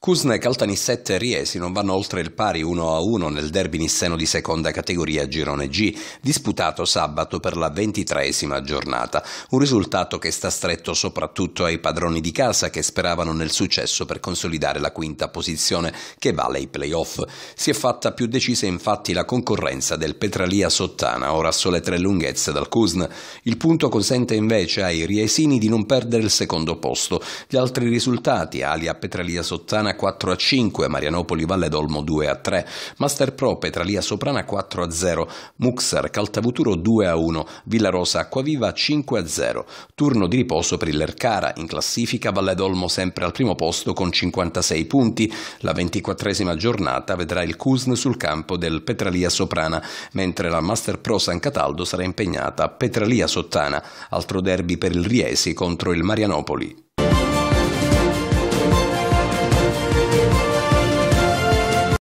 Cusne, Caltanissette e Riesi non vanno oltre il pari 1-1 nel derby nisseno di seconda categoria Girone G, disputato sabato per la ventitreesima giornata. Un risultato che sta stretto soprattutto ai padroni di casa che speravano nel successo per consolidare la quinta posizione che vale i playoff. Si è fatta più decisa infatti la concorrenza del Petralia Sottana, ora a sole tre lunghezze dal Cusne. Il punto consente invece ai riesini di non perdere il secondo posto. Gli altri risultati, Alia Petralia Sottana Soprana 4 a 5, Marianopoli Valle d'Olmo 2 a 3, Master Pro Petralia Soprana 4 a 0, Muxar Caltavuturo 2 a 1, Villarosa Acquaviva 5 a 0. Turno di riposo per il Lercara, in classifica Valle d'Olmo sempre al primo posto con 56 punti. La ventiquattresima giornata vedrà il Cusn sul campo del Petralia Soprana, mentre la Master Pro San Cataldo sarà impegnata a Petralia Sottana, altro derby per il Riesi contro il Marianopoli.